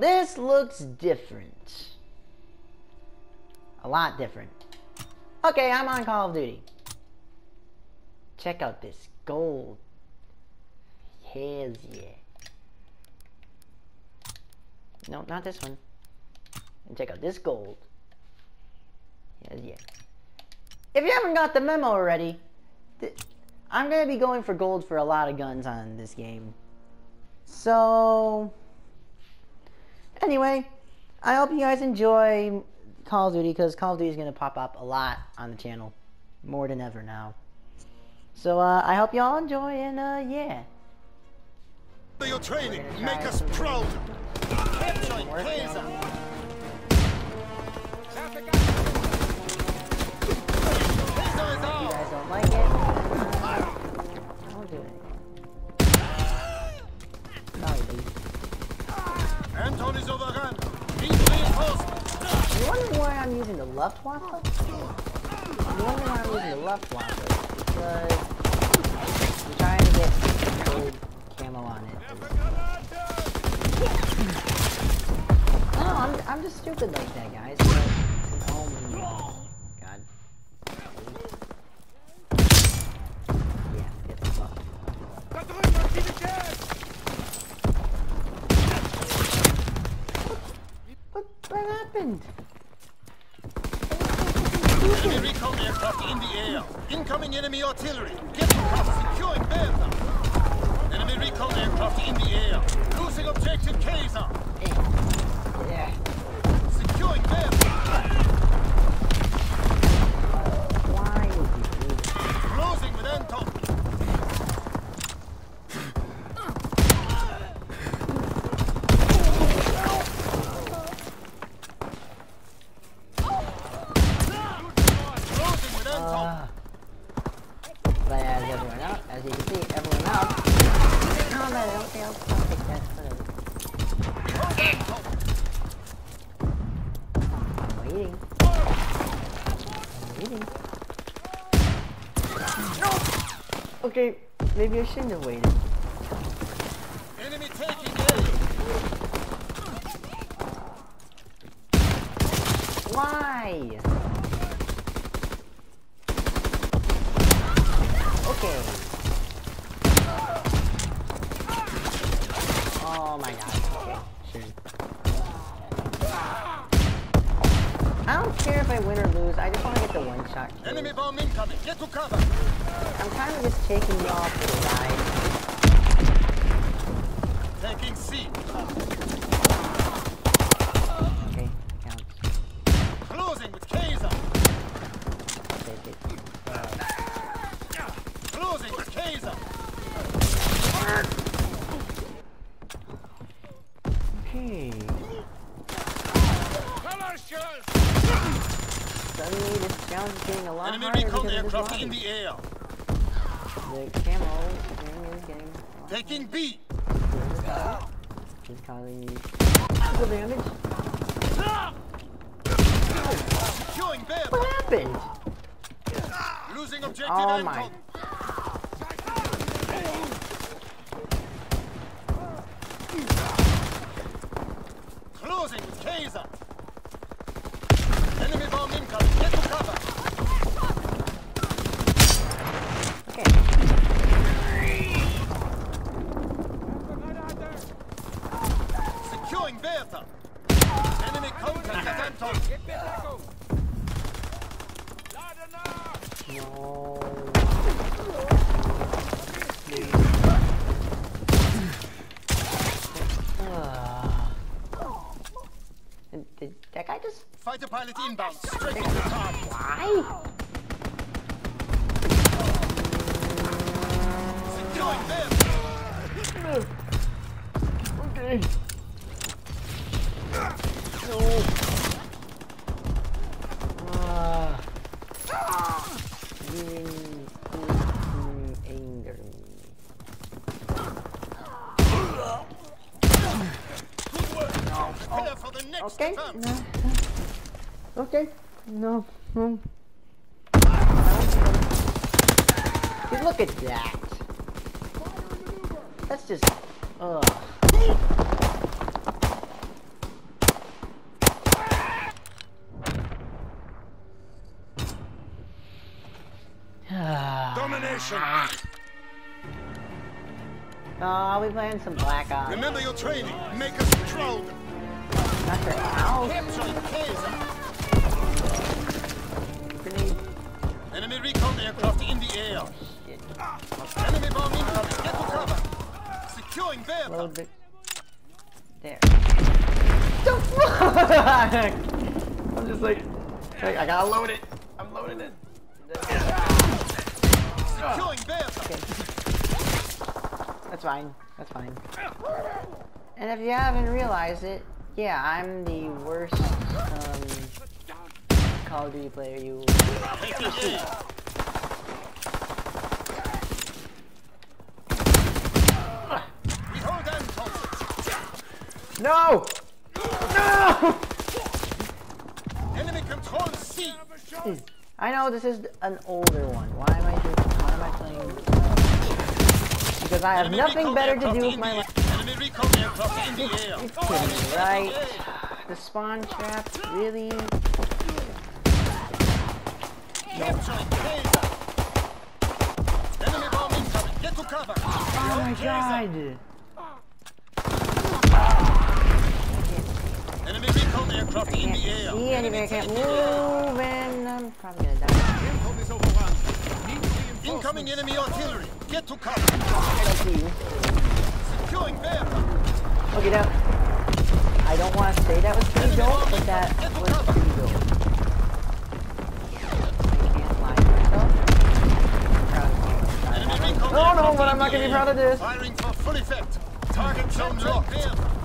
This looks different. A lot different. Okay, I'm on Call of Duty. Check out this gold. Hells yeah. No, not this one. And check out this gold. Yes, yeah. If you haven't got the memo already, I'm going to be going for gold for a lot of guns on this game. So, anyway, I hope you guys enjoy Call of Duty because Call of Duty is going to pop up a lot on the channel. More than ever now. So, uh, I hope you all enjoy and, uh, yeah. Your training, make us proud. Anton is overrun. Need reinforcements. You wonder why I'm using the Luftwaffe? You wonder why I'm using the Luftwaffe? Because I'm trying to get gold camo on it. No, I'm, I'm just stupid like that, guys. oh happened? Enemy recon aircraft in the air. Incoming enemy artillery. Get cover. Securing Bertha. Enemy recon aircraft in the air. Losing objective Kaiser. Yeah. Securing Bertha. Why would you do that? Closing with Anton. Closing with Anton. Uh, but as everyone else, as you can see, everyone else. No, no, don't they all take that photo. I'm waiting. I'm waiting. Okay, maybe I shouldn't have waited. Enemy taking A. Why? Okay. Oh my god. Okay, sure. I don't care if I win or lose, I just want to get the one shot kill. Enemy bomb incoming. Get to cover. I'm kind of just taking you off to the side. Taking C. Okay, counts. Closing with Kaiser. Take it. Closing with Kaiser. Okay. Suddenly this challenge is getting a lot Enemy harder recon because of this in the air. The camo is getting Taking B. is causing me physical damage. Securing Bear. What happened? Losing objective Oh my. Anton. Closing with Kaiser. Enemy bomb incoming. Get to cover. Okay. Securing Bertha. Enemy contact at Anton. No. Ah. Did, did that guy just Fighter pilot inbound. Straight the target. fly? Securing Bertha. Okay. No. Ah. You anger me. Good work. Prepare for the next Okay. No. Okay. No. no. Dude, look at that. That's just. Ugh. Domination. Oh, we playing some Black Ops. Remember your training. Make us proud. That's aircraft in the air. Shit. Enemy bomb incoming. Get to cover. Securing Bertha. Load it. There. The fuck? I'm just like, like, I gotta load it. I'm loading it. Securing. Okay. That's fine. That's fine. And if you haven't realized it, yeah, I'm the worst um, Call of Duty player you Taking A. We hold Anton. No! No! Enemy control C. I know this is an older one. Why am I doing? Why am I playing? Because I have Enemy nothing better to do with my life. air. Enemy recon aircraft in the air. You kidding me, right? The spawn trap, really? Capturing Kaiser. Enemy bomb incoming. Get to cover. Oh my god! Enemy recon aircraft in the air. see. I can't move, and I'm probably gonna die. Incoming enemy artillery. Get to cover. I don't see you. Securing Bertha. Okay, now. I don't want to say that was pretty dope, but that was pretty dope. I can't lie to myself. Proud of Enemy you. No, no, but I'm not gonna be proud of this. Firing for full effect. Target zone locked.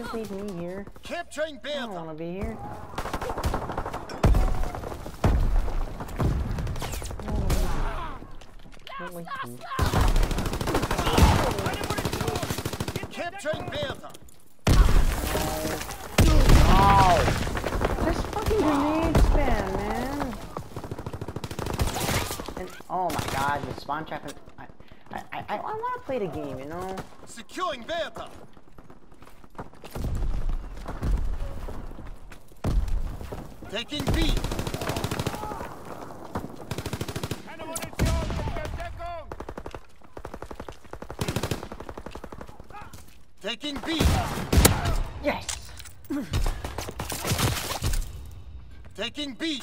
Just leave me here. Capturing I don't wanna be here. I don't wanna leave you. Don't leave me. Oh! This fucking grenade spam, man! And, oh my god, the spawn trap is... I, I, I, I want to play the game, you know? Securing Bertha. Taking B. Taking B. Yes! Taking B.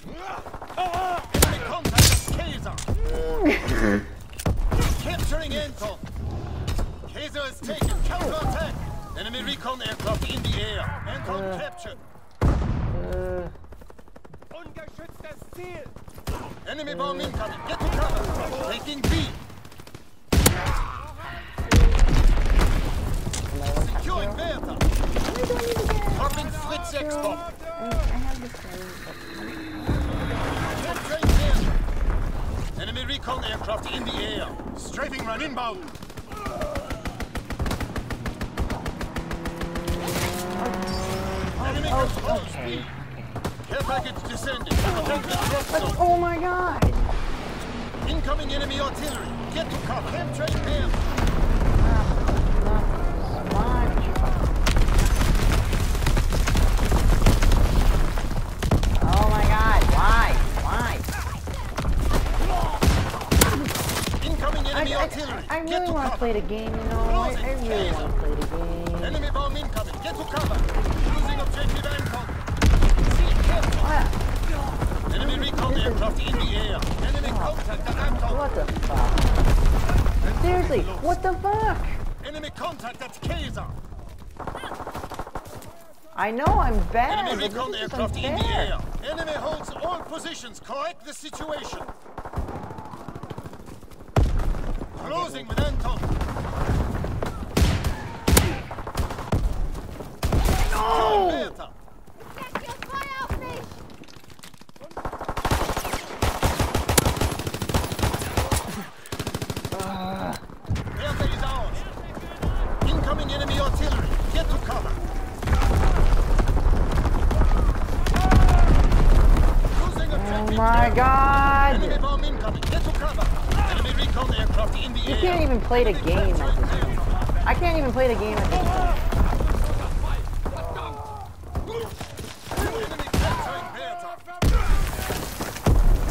Enemy contact at Kaiser. Capturing Anton. Kaiser is taken. Counter-attack. Enemy recon aircraft in the air. Anton Uh. captured. Uh, Ungeschütztes Ziel! Enemy bomb incoming. Get to cover. Taking B. am I one Securing Bertha. kill? I don't even get Dropping Fritz X bomb. I, I have this thing, Enemy recon aircraft in the air. Strafing run inbound. Enemy control Oh, okay. Speed. Care package descending. Protect the drop zone. oh my god! Incoming enemy artillery. Get to cover. Bertha. Not much. Oh my god, why? Why? Incoming enemy I, artillery. I really want to play the game, you know? I, I really want to play the game. Enemy bomb incoming. Get to cover. Seriously, what the fuck? Enemy contact at Kaiser. I know I'm bad, Enemy recon aircraft in the air. Enemy holds all positions. Correct the situation. Closing with Anton. You can't even play the game. I can't even play the game at this.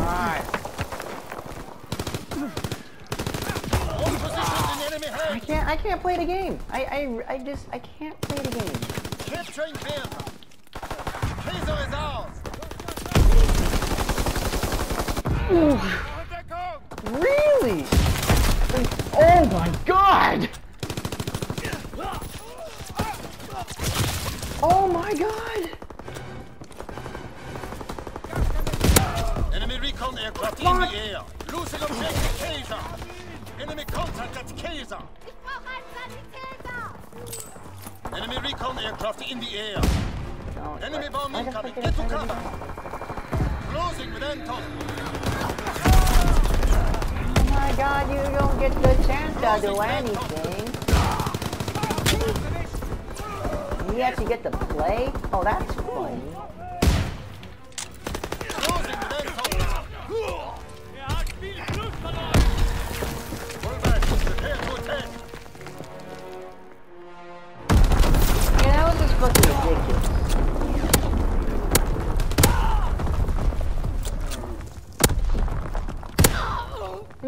Alright. I can't I can't play the game. I I I just I can't play the game. Ooh. Really? Oh my god! Oh my god! Enemy recon aircraft in the air. Losing objective Kaiser. Enemy contact at Kaiser. Enemy recon aircraft in the air. Enemy bomb why incoming. Get to try to do cover. Closing with Anton. My god, you don't get the chance to do anything. You actually get to play? Oh, that's funny.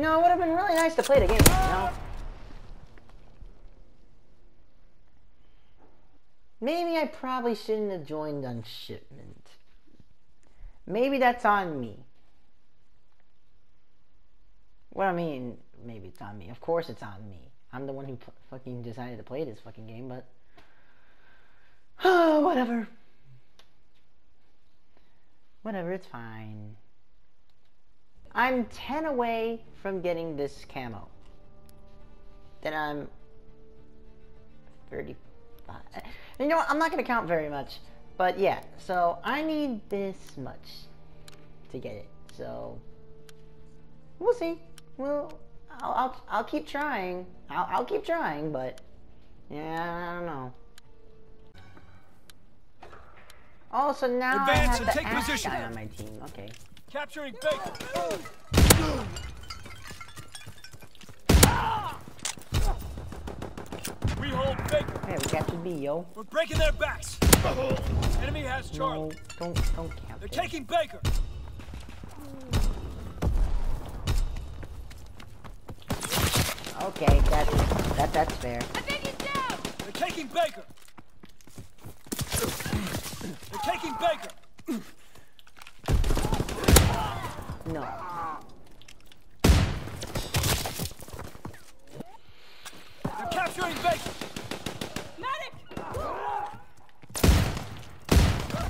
No, it would have been really nice to play the game, you know? Maybe I probably shouldn't have joined on shipment. Maybe that's on me. Well, I mean, maybe it's on me. Of course it's on me. I'm the one who fucking decided to play this fucking game, but. Oh, whatever. Whatever, it's fine. I'm 10 away from getting this camo. Then I'm 35. You know what? I'm not going to count very much. But yeah, so I need this much to get it. So we'll see. Well, I'll, I'll, I'll keep trying. I'll, I'll keep trying, but yeah, I don't know. Oh, so now I Advance have and the take position. guy on my team. Okay. Capturing Baker. We hold Baker. Hey, we captured B, yo. We're breaking their backs. Enemy has Charlie. No, don't, don't count. They're it. taking Baker. Okay, that's that, that's fair. They're taking Baker. They're taking Baker. No. They're capturing Baker.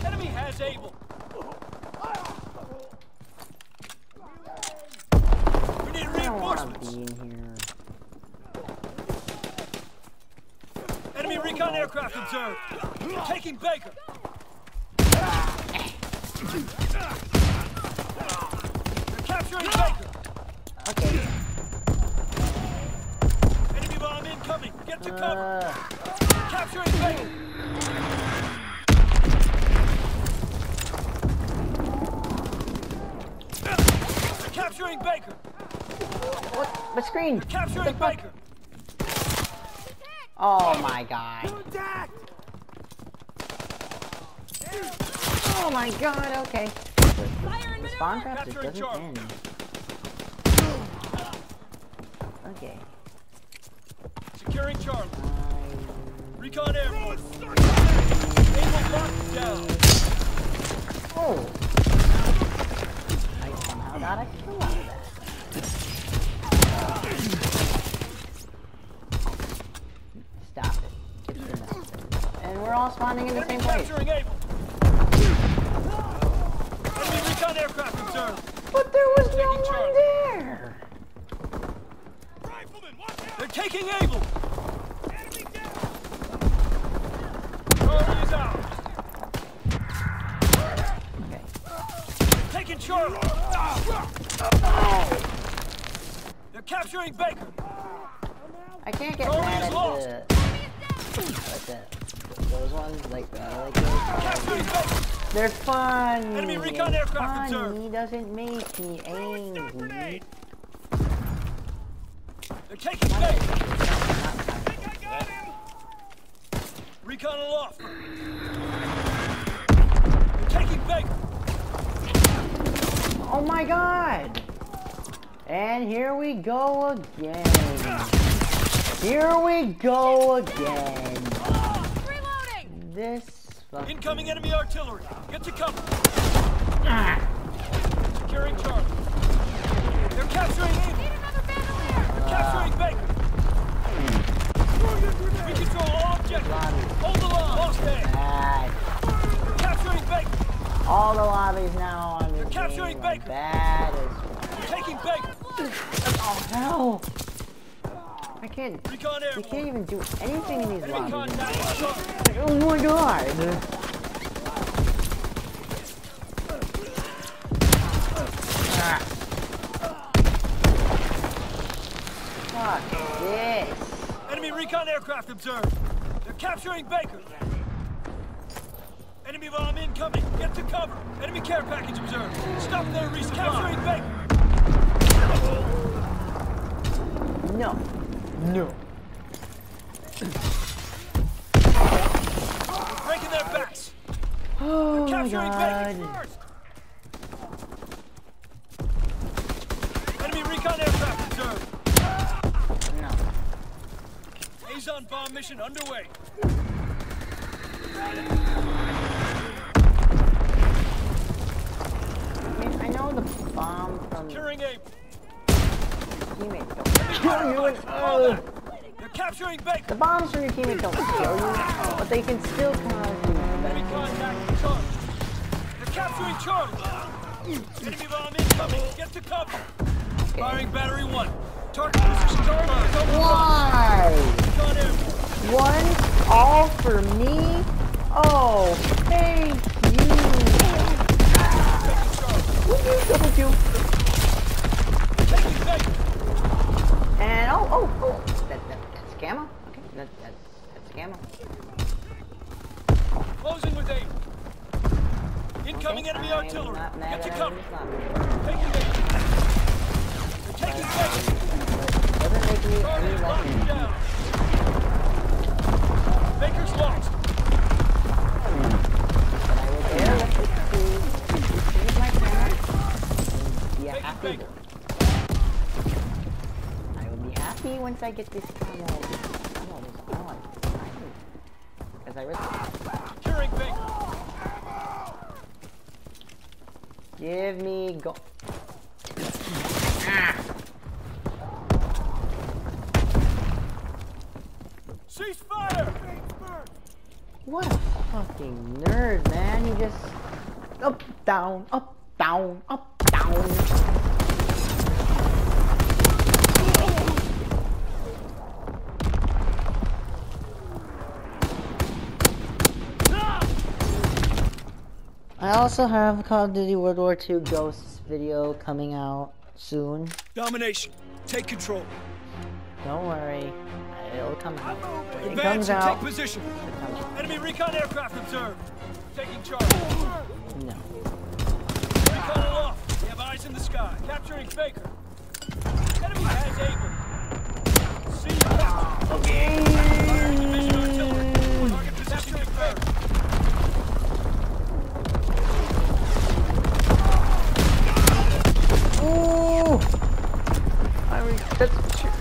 Enemy has Able. We need I don't want to reinforcements. be in here. Enemy recon aircraft observed. Taking Baker. Capturing Okay. Enemy bomb incoming. Get to cover. Uh, Capturing Baker. Capturing Baker. what? My screen. Capturing fuck? Baker. Oh my god. Oh my god. Okay. The spawn traps just Capturing doesn't Charlie. end. Okay. Securing Charlie. I- Recon Air Able locked down. Oh. I somehow got a kill out of that. Stop it. Get. And we're all spawning in the same place. capturing Able. Enemy recon aircraft observed. But there was no one Charlie. there. They're taking Able. Charlie is out. Okay. Taking Charlie. They're capturing Baker. I can't get Charlie mad is at lost. the like the those ones like the like those. Capturing Baker. They're funny. Enemy recon aircraft funny doesn't make me angry. They're taking Baker. Recon aloft. They're taking Baker. Oh my god! And here we go again. Here we go again. Ah, reloading! This fucking... Incoming enemy artillery. Get to cover. Securing Charlie. They're capturing Amy. Need another bandolier! Capturing Baker. We control all objectives. Lobby. Hold the line. Lost A. Bad. They're capturing Baker. All the lobbies now on this capturing game are Baker. bad as They're taking Baker. Oh hell! I can't. Recon You can't even do anything in these lobbies. Oh my god! Ah. Fuck this. Enemy recon aircraft observed. They're capturing Baker. Enemy bomb incoming. Get to cover. Enemy care package observed. Stop their resupply. Capturing Baker. No. No. Breaking their backs. Oh my Capturing Baker god. Enemy recon aircraft observed. No. Azon bomb mission underway. I mean, I know the bomb from Securing A. teammates don't kill you. And, They're capturing Baker. the bombs from your teammates don't kill you, but they can still cause you. Enemy contact Charlie. They're capturing Charlie. Enemy bomb incoming. Get to cover. Firing battery one. Target position confirmed. Why? One all for me? Oh, thank you. Charlie. You double kill? Taking Baker. And oh, oh, oh, that, that, that's gamma. Okay, that, that, that's gamma. Closing with aim. Incoming Okay, enemy I'm artillery. Get at cover. it, it's not. Taking Baker. They're taking Baker. Doesn't make me any locked down. Baker's lost. But I will with it to, use my camera and be a Taking happy Baker. boy. I will be once I get this camo. Camo is on. Because I really Securing Baker. give me go. Cease fire. What a fucking nerd, man. You just up, down, up, down, up, down. I also have Call of Duty World War II Ghosts video coming out soon. Domination. Take control. Don't worry, it'll come out. When it Advance comes out, take position. out. Enemy recon aircraft observed. Taking charge. No. Recon aloft. We have eyes in the sky. Capturing Baker. Enemy has Able. See you captured. Firing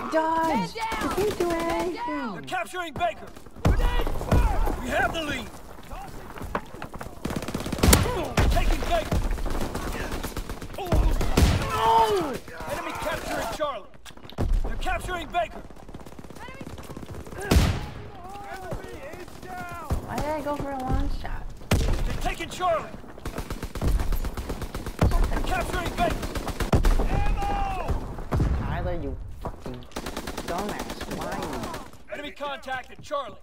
You can't dodge. You can't do They're capturing Baker. We have the lead. Taking Baker. Oh. Enemy capturing Charlie. They're capturing Baker. Why did I go for a long shot? They're taking Charlie. capturing Baker. Ammo! Tyler, you fucking dumbass. Why? Enemy contact at Charlie.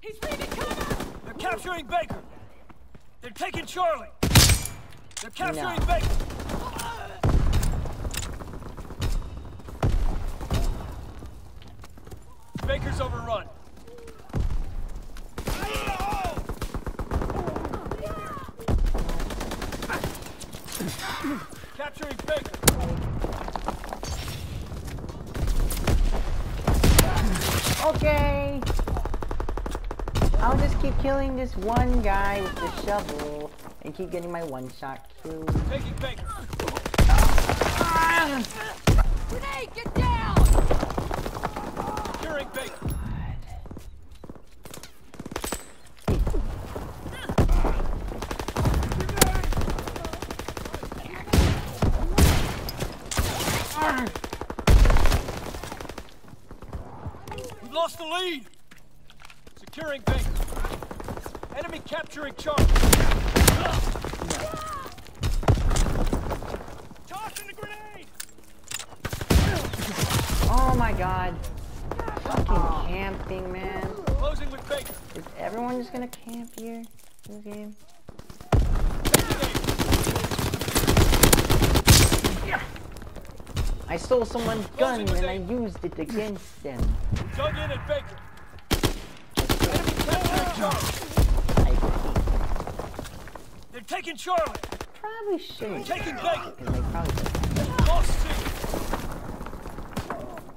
He's reading cover! They're capturing Baker. They're taking Charlie. They're capturing No. Baker. Baker's overrun. Capturing Baker. Okay. I'll just keep killing this one guy with the shovel and keep getting my one-shot kill. Taking Baker. Ah! Grenade, get down! Securing Baker. We've lost the lead. Securing Baker. Enemy capturing Charlie. Tossing the grenade. Oh my god. Fucking camping, man. Closing with Baker. Is everyone just gonna camp here in this game? I stole someone's gun and I used it against them. Dug in at Baker. Enemy capturing Charlie. They're taking Charlie. Probably shouldn't. Taking Baker. They probably. Lost C.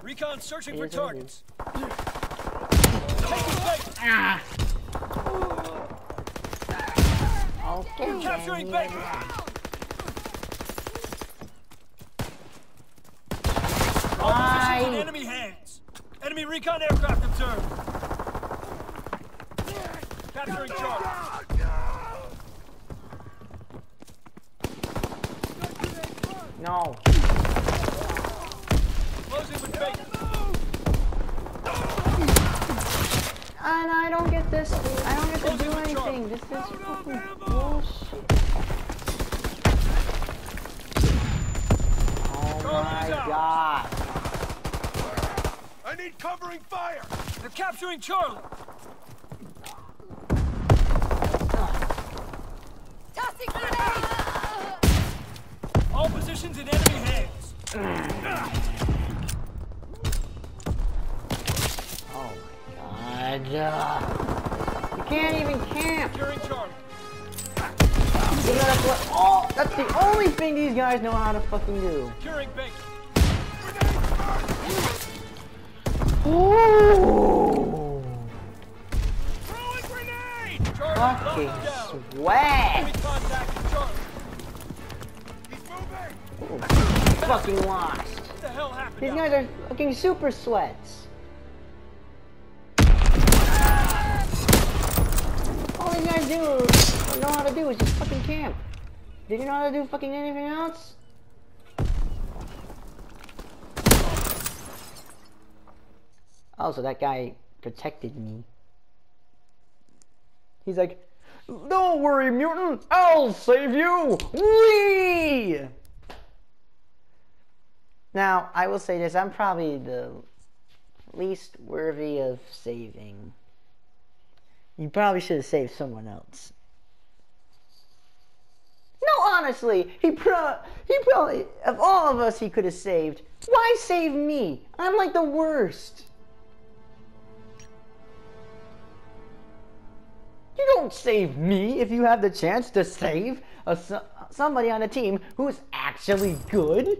Recon searching for targets. Capturing. Enemy recon aircraft observed. Capturing Charlie. No. And I don't get this. I don't get to do anything. This is fucking bullshit. Oh my god. I need covering fire! They're capturing Charlie. Tossing grenade! All positions in enemy hands. my god. Uh, you can't even camp. Securing Charlie. You know, that's what. Oh, that's the only thing these guys know how to fucking do. Securing Baker. Ooh. Throwing grenade! Charlie locked Fucking down. sweat. Enemy contact at Charlie. He's moving! Fucking lost. What the hell? These guys are fucking super sweats. Do know how to do is just fucking camp. Did you know how to do fucking anything else? Oh, so that guy protected me. He's like, don't worry, mutant, I'll save you! Whee! Now, I will say this, I'm probably the least worthy of saving. You probably should have saved someone else. No, honestly, he pro- he probably of all of us he could have saved. Why save me? I'm like the worst. You don't save me if you have the chance to save a, somebody on a team who's actually good.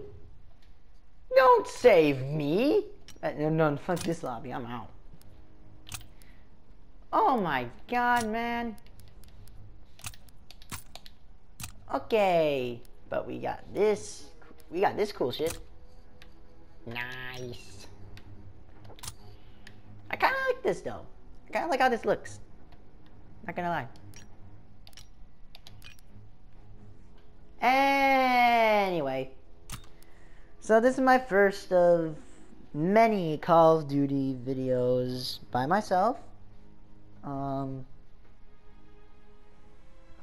Don't save me. Uh, no, no, fuck this lobby. I'm out. Oh my god, man. Okay, but we got this. We got this cool shit. Nice. I kind of like this though. I kind of like how this looks. Not gonna lie. Anyway, so this is my first of many Call of Duty videos by myself. Um,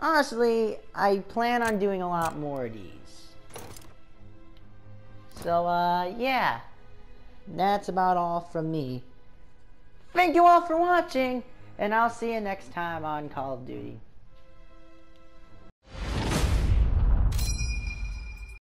honestly, I plan on doing a lot more of these. So, uh, yeah. That's about all from me. Thank you all for watching, and I'll see you next time on Call of Duty.